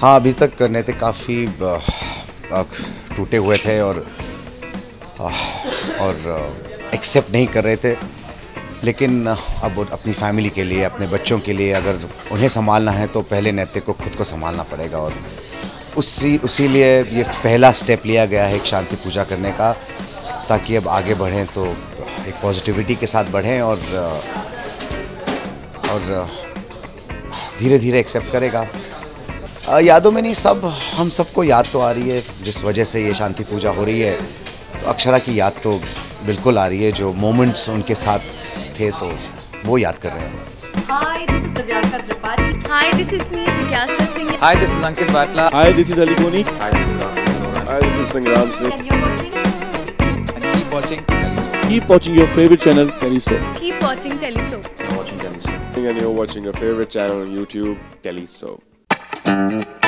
हाँ अभी तक नैतिक काफ़ी टूटे हुए थे और और एक्सेप्ट नहीं कर रहे थे। लेकिन, अब अपनी फैमिली के लिए, अपने बच्चों के लिए अगर उन्हें संभालना है तो पहले नैतिक को, खुद को संभालना पड़ेगा और उसी उसी लिए ये पहला स्टेप लिया गया है एक शांति पूजा करने का, ताकि अब आगे बढ़ें तो एक पॉजिटिविटी के साथ बढ़ें और और धीरे धीरे एक्सेप्ट करेगा। यादों में नहीं सब हम सबको याद तो आ रही है जिस वजह से ये शांति पूजा हो रही है तो अक्षरा की याद तो बिल्कुल आ रही है जो मोमेंट्स उनके साथ थे तो वो याद कर रहे हैं Hi, this is Divyanka Tripathi. Hi, this is me, Jigyasa Singh. Hi, this is Ankit Batla. Hi, this is Ali Koni. Hi, this is Rasim Hi, this is Sangram Singh. And you're watching And keep watching Telescope. Keep watching your favorite channel, Telesoap. Keep watching Telesoap. You're watching Telescope. And you're watching your favorite channel on YouTube, Telesoap. Thank you.